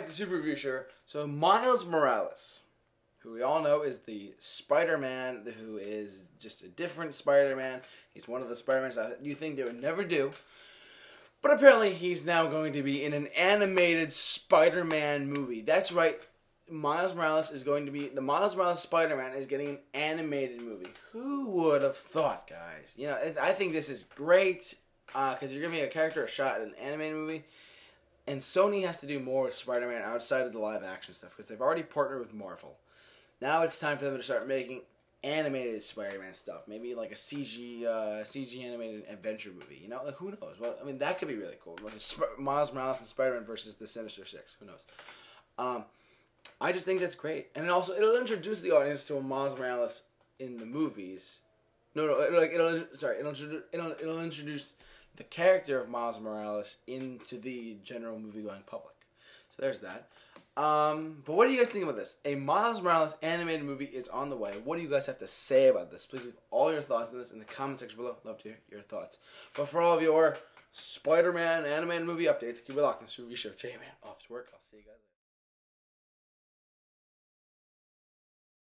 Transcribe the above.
Super Review. So Miles Morales, who we all know is the Spider-Man, who is just a different Spider-Man. He's one of the Spider-Mans that you think they would never do. But apparently he's now going to be in an animated Spider-Man movie. That's right. Miles Morales is going to be the Miles Morales Spider-Man is getting an animated movie. Who would have thought, guys? You know, I think this is great because uh, you're giving a character a shot in an animated movie, and Sony has to do more with Spider-Man outside of the live-action stuff because they've already partnered with Marvel. Now it's time for them to start making animated Spider-Man stuff. Maybe like a CG uh, CG animated adventure movie. You know, like, who knows? Well, I mean, that could be really cool. Like Sp- Miles Morales and Spider-Man versus the Sinister Six. Who knows? Um, I just think that's great, and also it'll introduce the audience to a Miles Morales in the movies. No, no, like it'll sorry, it'll it'll it'll introduce the character of Miles Morales into the general movie going public. So there's that. Um, but what do you guys think about this? A Miles Morales animated movie is on the way. What do you guys have to say about this? Please leave all your thoughts on this in the comment section below. Love to hear your thoughts. But for all of your Spider-Man animated movie updates, keep it locked. This review show. J-Man off to work. I'll see you guys later.